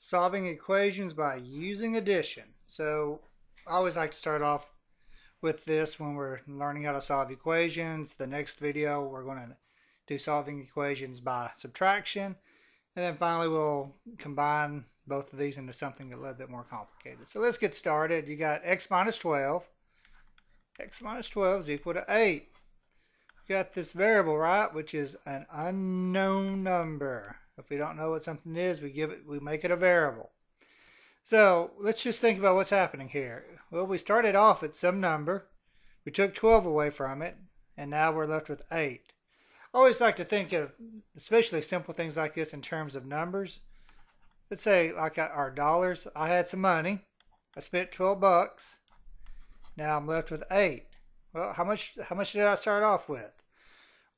solving equations by using addition. So I always like to start off with this when we're learning how to solve equations. The next video we're going to do solving equations by subtraction. And then finally we'll combine both of these into something a little bit more complicated. So let's get started. You got x minus 12. x minus 12 is equal to 8. You got this variable, right, which is an unknown number. If we don't know what something is, we give it, we make it a variable. So let's just think about what's happening here. Well, we started off at some number, we took 12 away from it, and now we're left with 8. I always like to think of, especially simple things like this in terms of numbers. Let's say like uh, our dollars, I had some money, I spent 12 bucks, now I'm left with 8. Well, how much, how much did I start off with?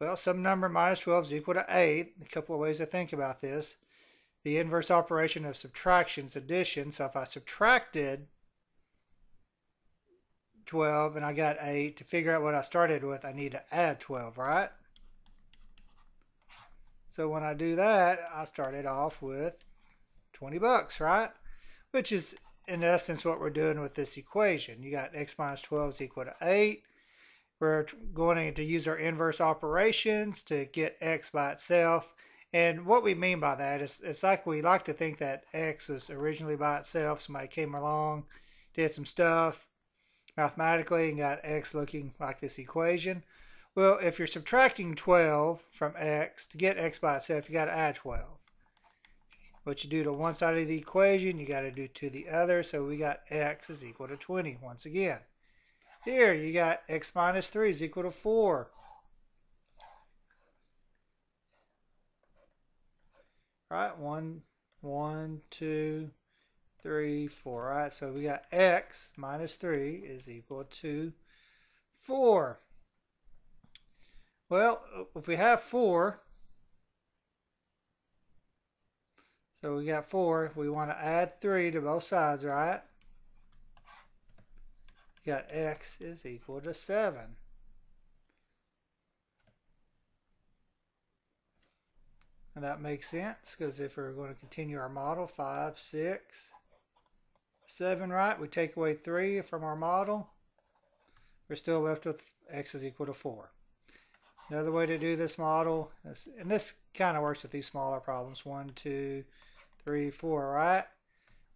Well, some number minus 12 is equal to 8. A couple of ways to think about this. The inverse operation of subtraction is addition. So if I subtracted 12 and I got 8, to figure out what I started with, I need to add 12, right? So when I do that, I started off with 20 bucks, right? Which is in essence what we're doing with this equation. You got x minus 12 is equal to 8. We're going to use our inverse operations to get x by itself. And what we mean by that is it's like we like to think that x was originally by itself. Somebody came along, did some stuff mathematically and got x looking like this equation. Well, if you're subtracting 12 from x, to get x by itself, you got to add 12. What you do to one side of the equation, you got to do to the other. So we got x is equal to 20 once again. Here, you got x minus 3 is equal to 4. Right, 1, 1, 2, 3, 4. Right, so we got x minus 3 is equal to 4. Well, if we have 4, so we got 4, we want to add 3 to both sides, right? Got x is equal to 7. And that makes sense because if we're going to continue our model, 5, 6, 7, right? We take away 3 from our model. We're still left with x is equal to 4. Another way to do this model, is, and this kind of works with these smaller problems, 1, 2, 3, 4, right?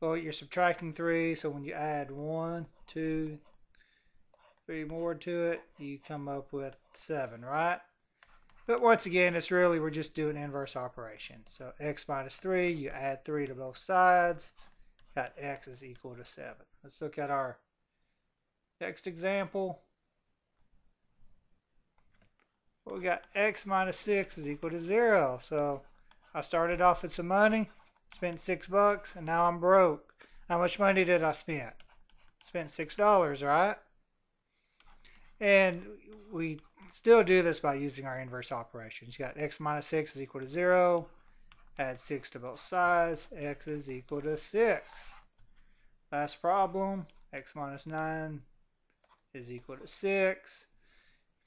Well, you're subtracting 3, so when you add 1, 2, three more to it, you come up with 7, right? But once again, it's really, we're just doing inverse operation. So x minus 3, you add 3 to both sides, got x is equal to 7. Let's look at our next example. Well, we got x minus 6 is equal to 0. So I started off with some money, spent 6 bucks, and now I'm broke. How much money did I spend? Spent $6, right? And we still do this by using our inverse operations. You got x minus 6 is equal to 0. Add 6 to both sides. x is equal to 6. Last problem. x minus 9 is equal to 6.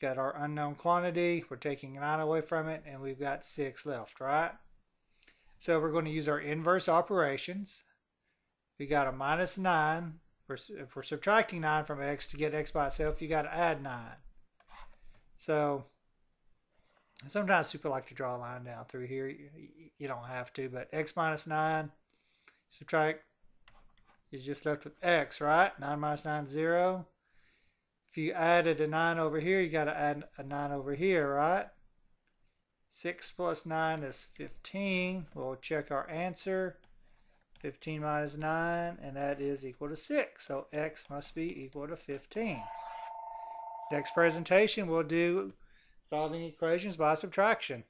We've Got our unknown quantity. We're taking 9 away from it, and we've got 6 left, right? So we're going to use our inverse operations. We got a minus 9 if we're subtracting 9 from x to get x by itself, you got to add 9. So sometimes people like to draw a line down through here. You, you don't have to, but x minus 9, subtract, is just left with x, right? 9 minus 9 is 0. If you added a 9 over here, you got to add a 9 over here, right? 6 plus 9 is 15. We'll check our answer. 15 minus 9, and that is equal to 6. So x must be equal to 15. Next presentation, we'll do solving equations by subtraction.